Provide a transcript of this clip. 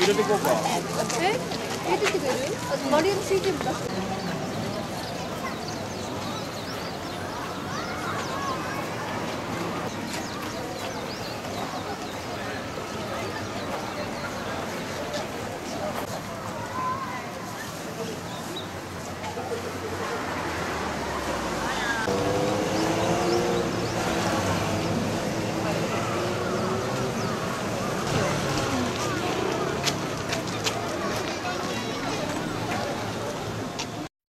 入れてこうか。え入れてくれる、マリアの CG も。